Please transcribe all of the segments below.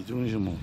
rapidinho, irmão.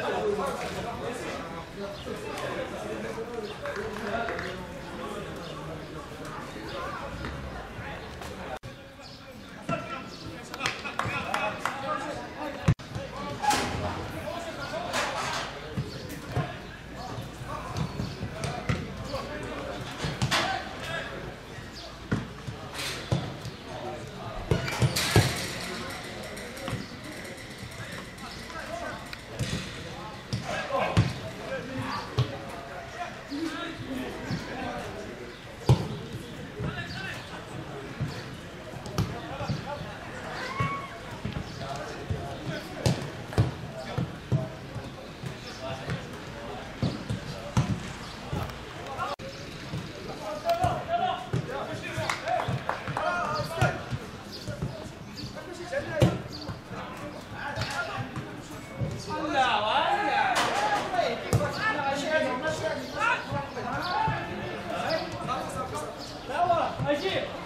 Thank you. Shit!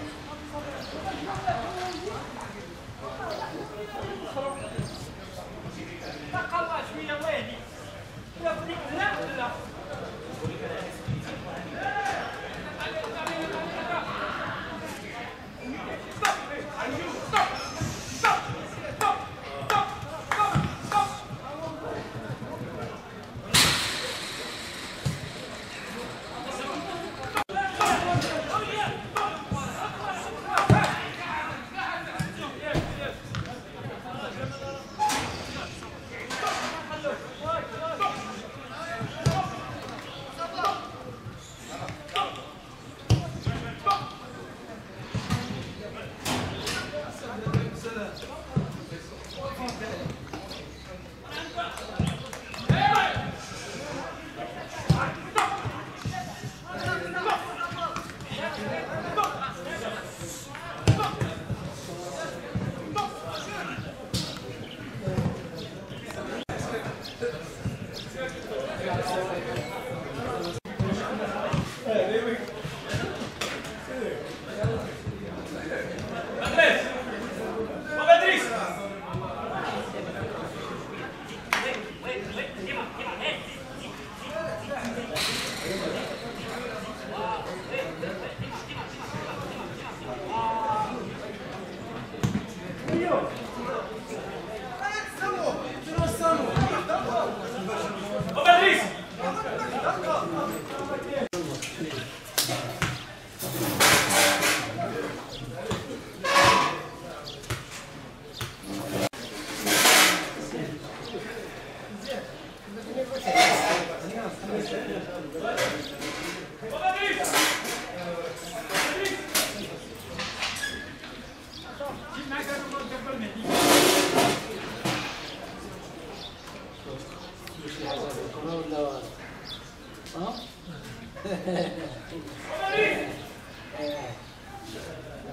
بدون جمهور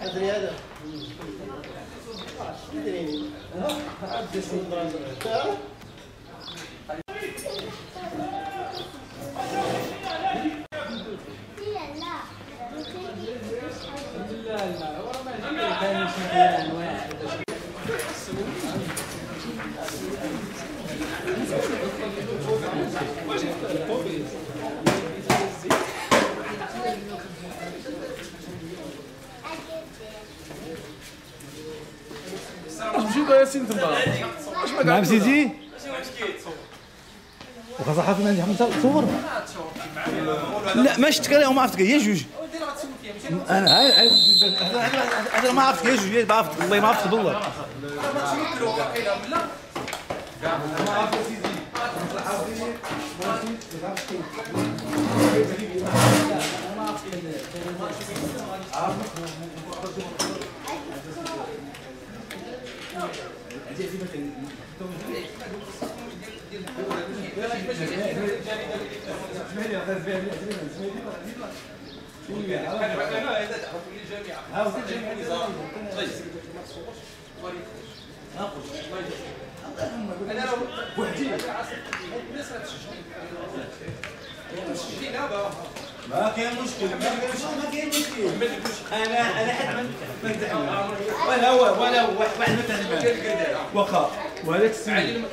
أدري هذا. ادري مشيت يا سيدي تما نعم سيدي وخاصة حافظ عندي حمزة صور. لا ما شفتك أنا ما عرفتك يا جوج. أنا هاي- هاي- هذا- ما عرفتك يا جوج ما عرفتك والله ما عرفتك بالله. ما كاين مشكل ما كاين مشكل ما كاين مشكل أنا أنا حد من من تعلم ولا هو ولا هو واحد واحد ما تعلم واخا وهذاك السيد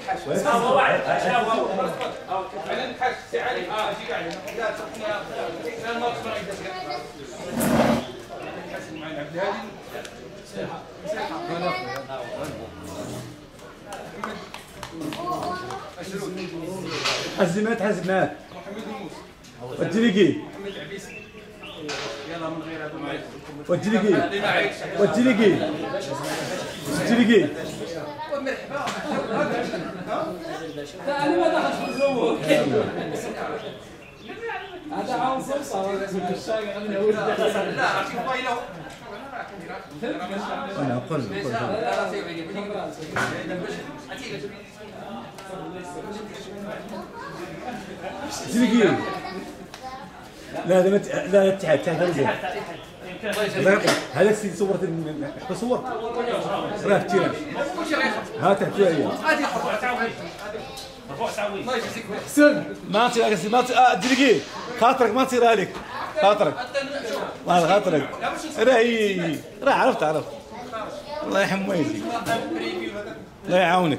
حزمات حزمات. والتليقي والتليقي والتليقي والتليقي هذا عاون صوصه أنا قل قل تليقي لا هذا ما ت- لا لا تحت تحت هذا الله يعطيك هذا السيد صورت حتى صور. راه في التيران ها تحت هي حسن ما تصير ما تصير آه، تليقي خاطرك ما تصير عليك. خاطرك. الله خاطرك. راه هي راه عرفت عرفت. الله يحم ويجي الله يعاونك.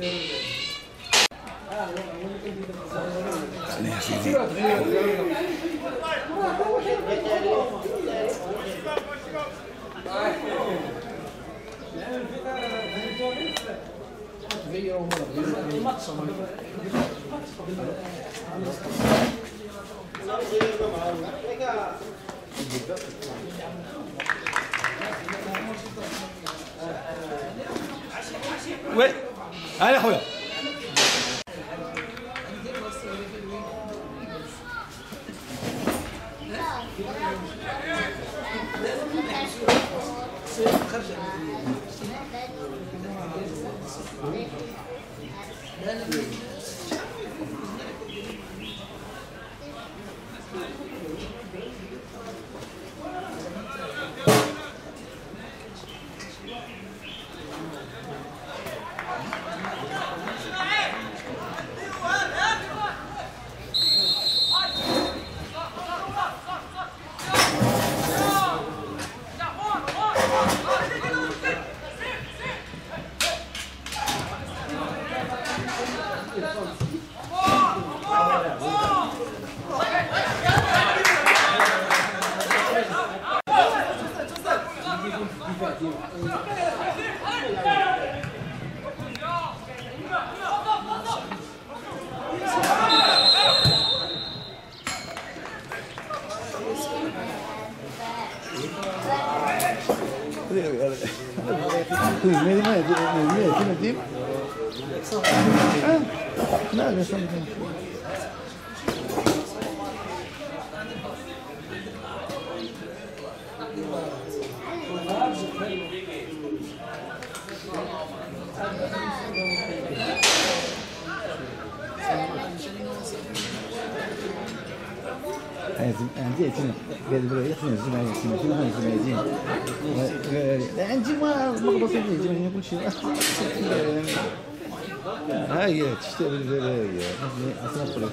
ما يا سيدي وين هلا خويا عندي عندي قال برا يخدم يهزم عليا يخدم يهزم عليا يهزم عليا عندي ما مقبوط اللي يجي مني كل شيء ها هي تشتغل ها هي اصلا قلت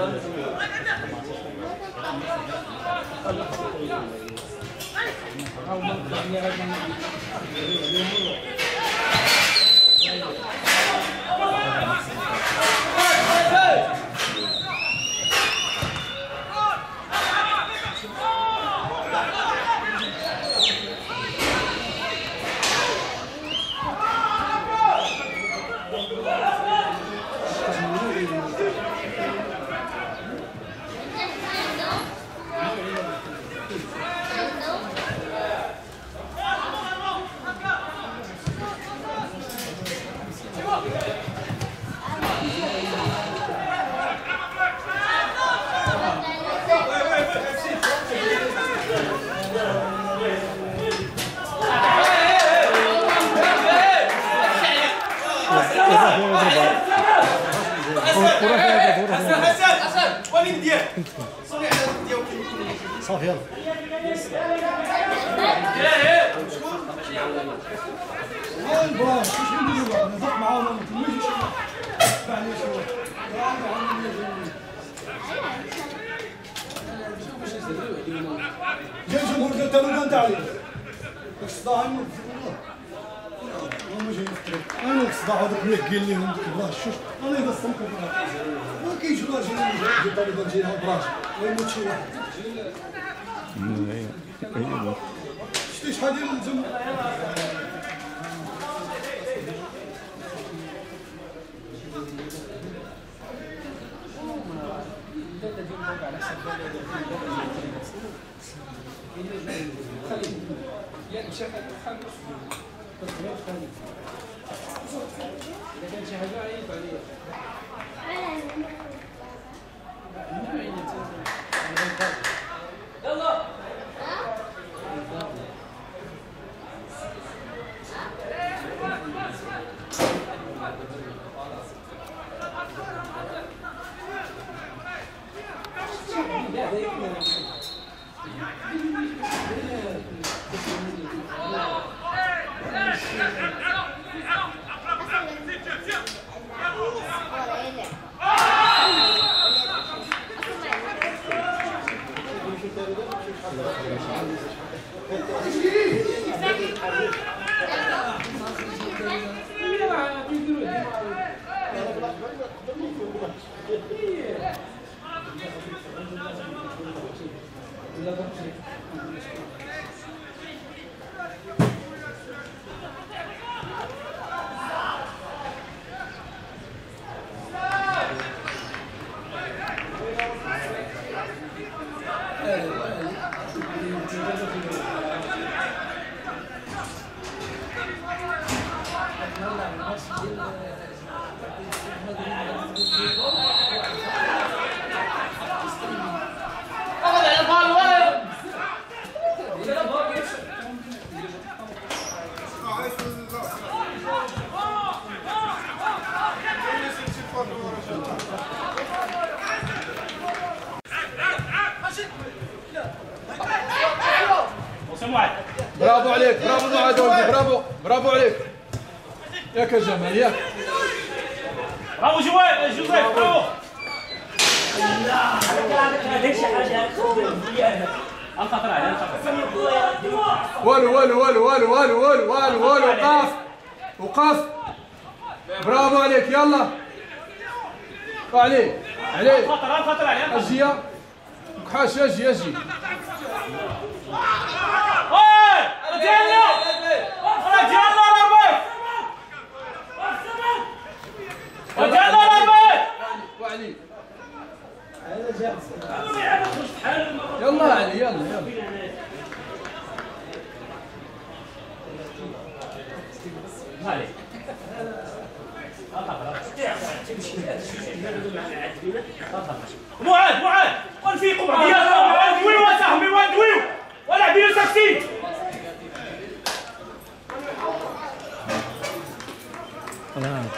아, 우리 가 واحد شتي شحال ديال الجمهور على حسب خلي يا انشاء الدخان تطبيق خلي اذا كان شي حاجة عيب عليا لا عيب ياك يا جمال ياك برافو جوال جوزيف برافو الخطر عليه الخطر والو والو والو والو والو والو والو والو وقف وقف برافو عليك يلا عليك عليك الخطر الخطر عليه أجي يا كحاش أجي أجي اوي الله علي يعني، يلا يلا. مالك معاذ. معاذ قل فيكم معاذ. وين وين صاحبي وين؟ وين؟ ولا بيو سكتي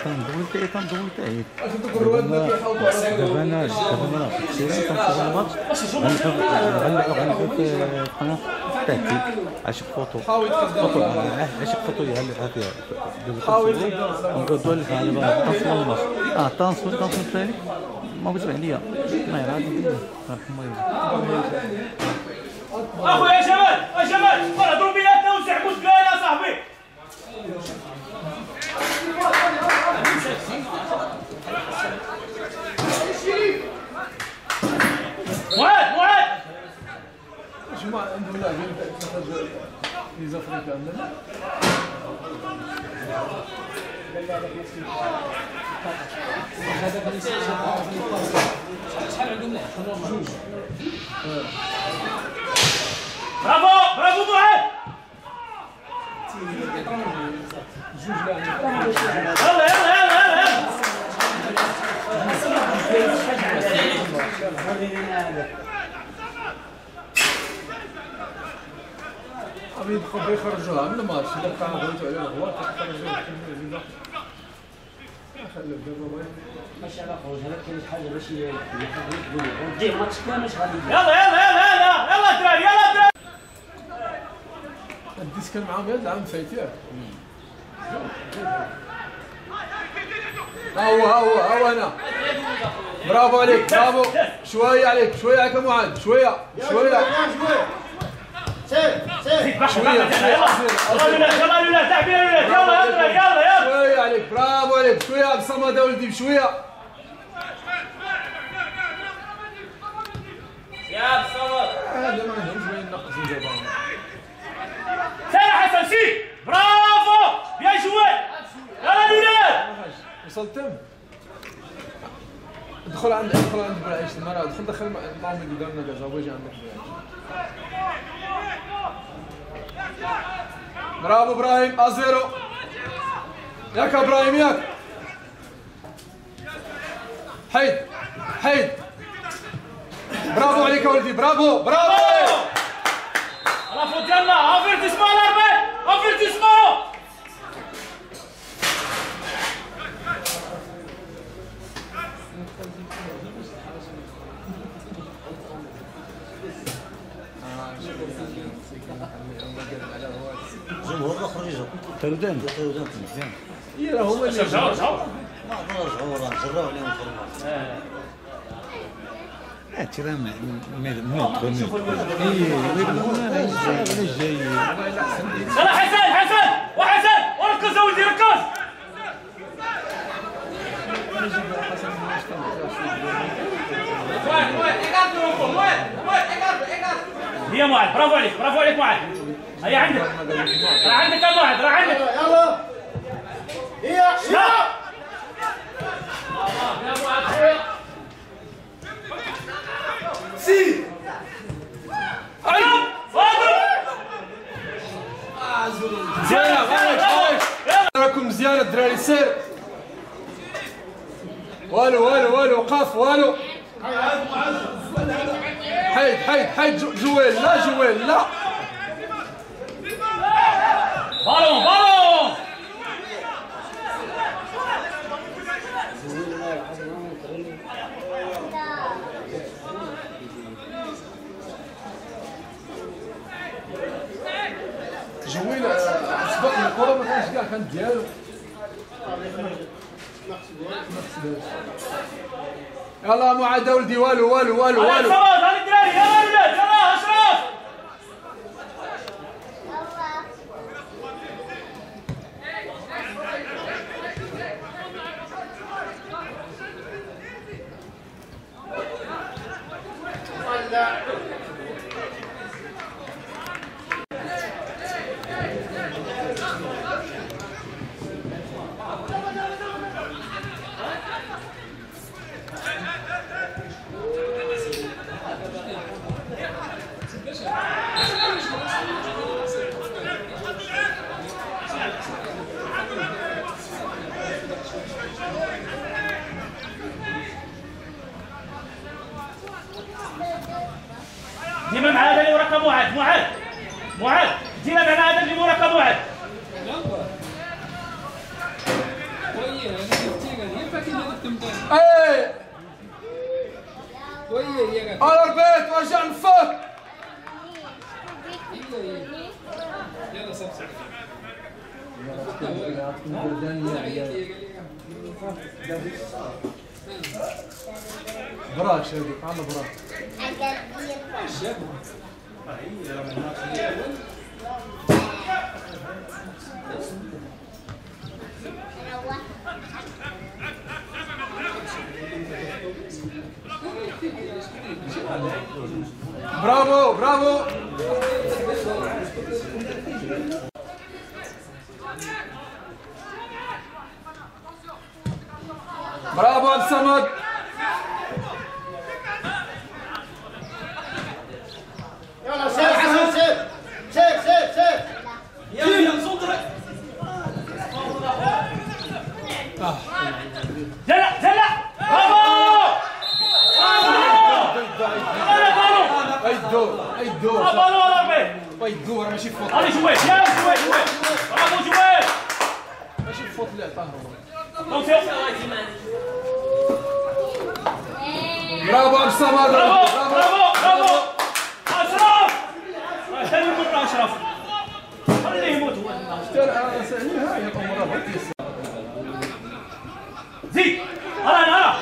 تنضوي تاعي تنضوي تاعي دابا أنا دابا أنا راه في السيره تنشوف الماتش غنلعب غنلعب في قناه تكتيك عشق فوتو فوتو عشق فوتو يعلقها تنصور الماتش آه تنصور تنصور الثاني ما بغيتش عليا ما يرعى الله يرحمه اخويا يا شباب يا شباب راه ضرب بيناتنا وسع كوسكانا صاحبي. Tu m'as un dollar, je les Africains. Bravo, bravo Mohamed Juge là. يدخل يخرجوها من الماتش عليه الغوار كيخرجوها خلي دابا ماشي على خروج هذا كاين شي حاجة باش وديه ماتش كامل غادي يلا يلا يلا يلا يلا دراري يلا دراري الديس كان معاهم يد العام فايت ياك ها هو ها هو ها هو أنا برافو عليك برافو شوية عليك شوية عليك يا معاذ شوية شوية سير سير يلا الولاد يلا الولاد تعبين الولاد يلا يلا يلا يلا شوية عليك برافو عليك شوية عبد الصمد يا ولدي بشويه يا سير حسن سير برافو يا جوال يلا الولاد وصلت تم دخل عند دخل عند برايش المرأة دخل دخل مع- اللي قدامنا كذا ويجي عندك برايش برافو إبراهيم ازيرو يا إبراهيم ياك حيد حيد برافو عليك ولدي برافو برافو عليك. برافو ديالنا افيرتيسمون الاربعه افيرتيسمون يجوا تردان. تردان. مزيان. هي راه هما اللي رجعوا رجعوا ما رجعوا راه جراو عليهم الخدمه هاتي راه جاي يلا حسن حسن وحسن وركز يا ولدي ركز. هي معاذ برافو عليك برافو عليك معاذ هيا عندك. راه عندك يا معاذ راه عندك. يلا هي سي. غالك غالك راكم مزيانة الدراري سير. والو والو والو وقف والو. حيد حيد حيد جو- جويل لا جويل لا. بالون بالون جويل آه، سبق الكره ما كانش كاع كان ديالو يلا معاذ ولدي والو والو والو والو صوت هذا الدراري يلا ولاد يلا اشرف ديما مع هذا اللي مركب واحد معاذ معاذ ديما مع هذا اللي مركب واحد اي على البيت وارجع نفك براش هذيك عندنا براش برافو برافو برافو عبد الصمد يلا سير حسن سير سير سير سير زلا زلا برافو هذا بالو اي الدور. أي الدور. بالو على البيت أي الدور. ماشي فوت. هذه شوي يا شوي شوي برافو شوي ماشي فوت اللي عطاه برافو عبد الصمد برافو برافو. برافو أشرف. ثاني مره أشرف. خليه يموت. هو نهاية الأمور بغيت يسير زيد. أنا ارى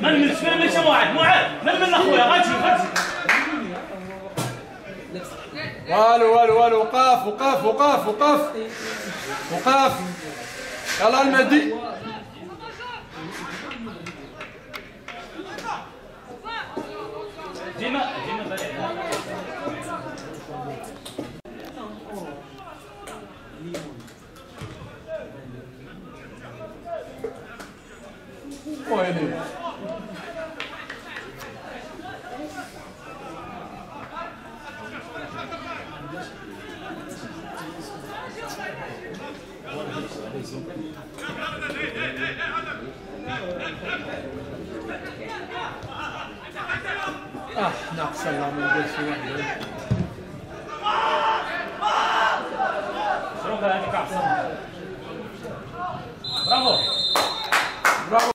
من من من من معاذ معاذ. من من أخويا؟ غتجي غتجي والو والو والو. وقاف وقاف وقاف وقاف. وقاف. يلا المهدي. ديما ديما ويلي. آه ناقص الله ما ندير شي واحد قال هذيك احسن برافو برافو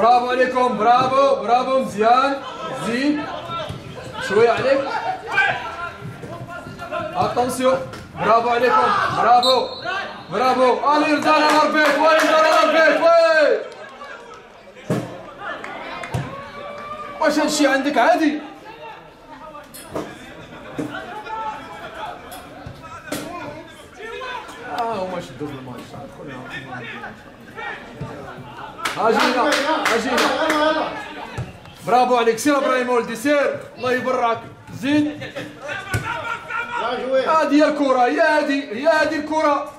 برافو عليكم برافو برافو مزيان زين شوية عليك. اتونسيون برافو عليكم برافو برافو. الي رجال على البيت وي رجال على البيت وي واش هادشي عندك عادي؟ آه هما شدوا في الماتش أجينا أجينا برافو عليك. سير أبراهيم ولدي سير. الله يبرعك جوي. هذه هي الكرة هي هذه هي هذه الكرة.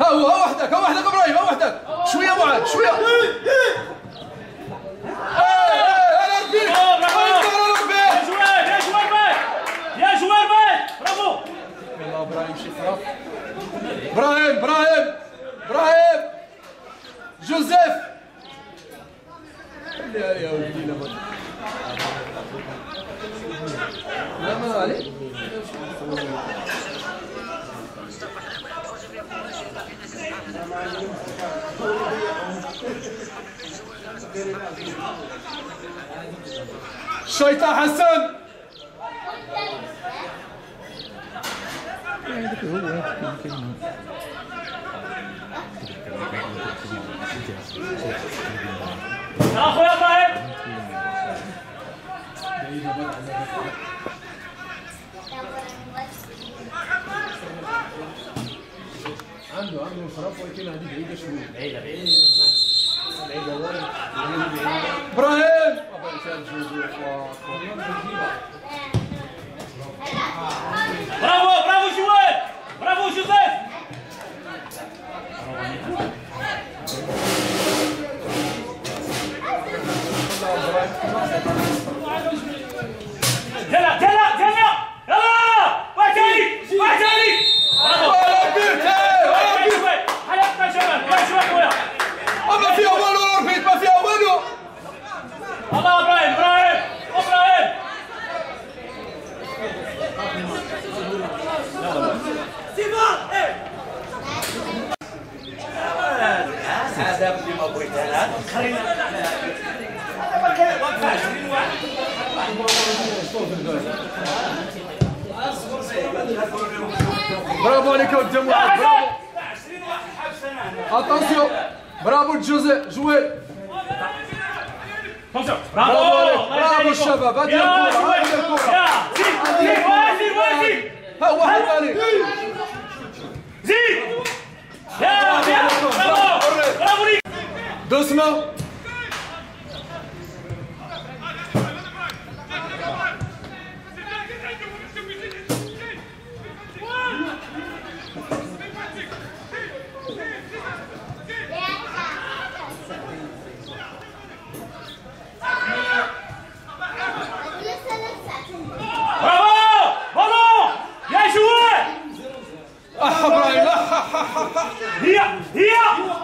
ها هو ها وحدك ها وحدك إبراهيم ها وحدك شوية إيه إيه برافو يلا إبراهيم إبراهيم إبراهيم جوزيف لا يا ولدي ما لا ما عليك الشيطان حسن يا اخويا إبراهيم عنده عنده انصراف ولكن هذه بعيده شوية بعيده بعيده إبراهيم برافو برافو جوار برافو جوزيف يلا يلا يلا يلا واحد ثاني واحد ثاني برافو ولا بيت ولا بيت حياتنا شباب يا شباب خويا ما فيها والو ربيت ما فيها والو الله إبراهيم إبراهيم إبراهيم برافو. عليك واحد برافو برافو جوزي جويل برافو برافو يحييكم. الشباب، هذه الكرة،. هذه الكرة. زيد زيد وازيد وازيد ها هو واحد ثاني زيد يا برافو برافو ليك دوسنا برافو بالون يا جوار اح إبراهيم اح هي هي